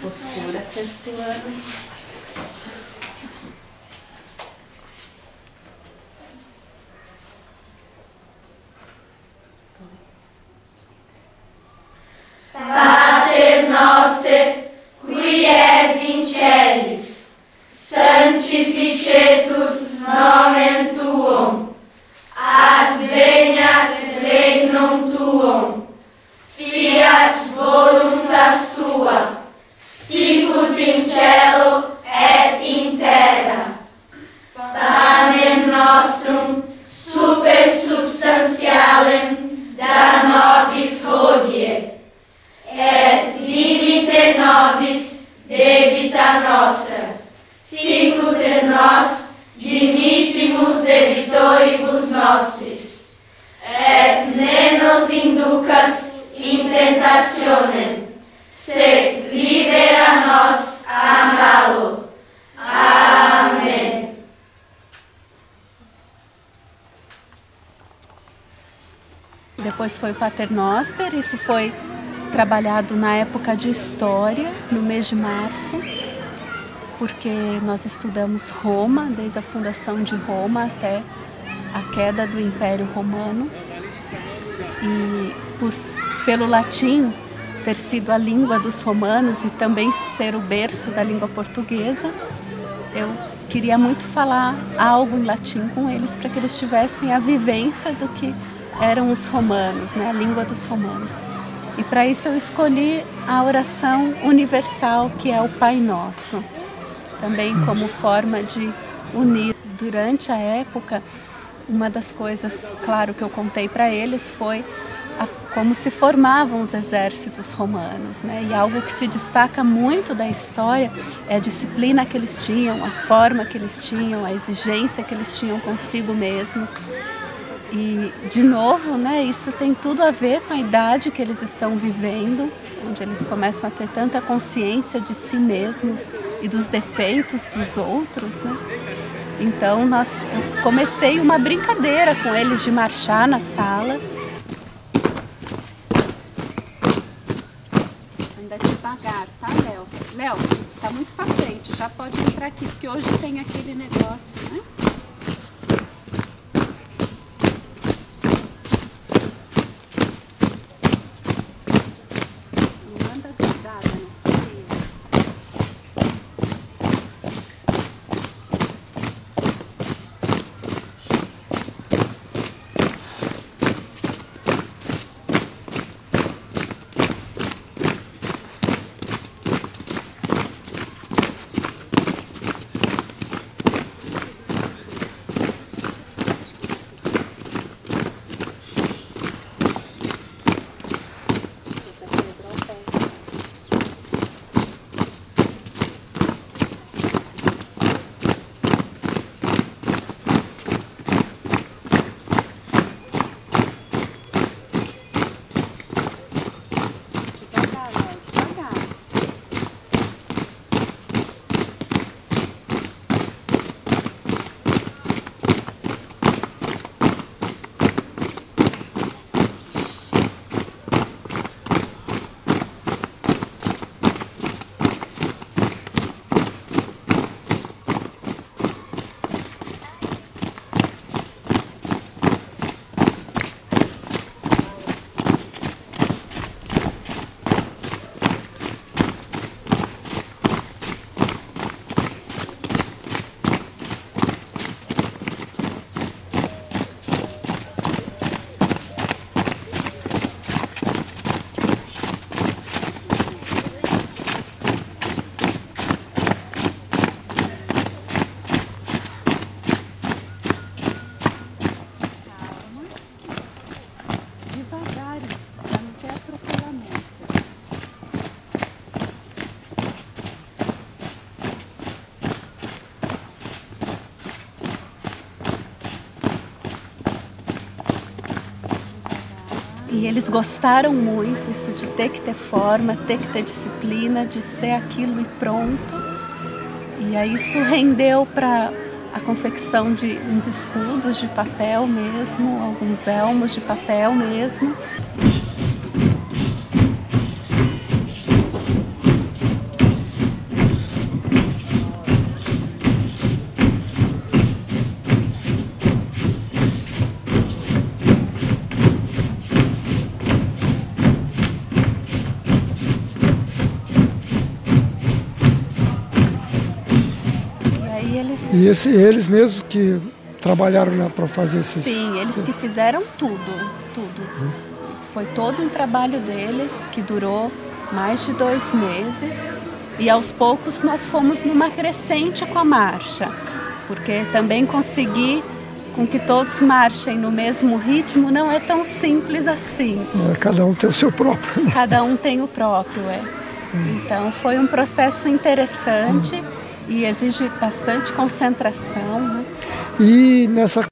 Postura sexto ano. Pater noster, qui es in celis, sanctificetur nomen tuum, adveniat inducas in tentationem, sed libera nos a malo. Amém. Depois foi o Paternoster, isso foi trabalhado na época de história, no mês de março, porque nós estudamos Roma, desde a fundação de Roma até a queda do Império Romano. E por, pelo latim ter sido a língua dos romanos e também ser o berço da língua portuguesa, eu queria muito falar algo em latim com eles para que eles tivessem a vivência do que eram os romanos, né, a língua dos romanos. E para isso eu escolhi a oração universal, que é o Pai Nosso, também como forma de unir. Durante a época, uma das coisas, claro, que eu contei para eles foi a, como se formavam os exércitos romanos, né? E algo que se destaca muito da história é a disciplina que eles tinham, a forma que eles tinham, a exigência que eles tinham consigo mesmos. E, de novo, né, isso tem tudo a ver com a idade que eles estão vivendo, onde eles começam a ter tanta consciência de si mesmos e dos defeitos dos outros. Né? Então, nós, comecei uma brincadeira com eles de marchar na sala. Anda devagar, tá, Léo? Léo, tá muito pra frente, já pode entrar aqui, porque hoje tem aquele negócio, né? E eles gostaram muito isso de ter que ter forma, ter que ter disciplina, de ser aquilo e pronto. E aí isso rendeu para a confecção de uns escudos de papel mesmo, alguns elmos de papel mesmo. E esse, eles mesmos que trabalharam para fazer esses. Sim, eles que fizeram tudo, tudo. Foi todo um trabalho deles que durou mais de dois meses e aos poucos nós fomos numa crescente com a marcha, porque também conseguir com que todos marchem no mesmo ritmo não é tão simples assim. É, cada um tem o seu próprio. Né? Cada um tem o próprio, é. Então foi um processo interessante e exige bastante concentração. Né? E nessa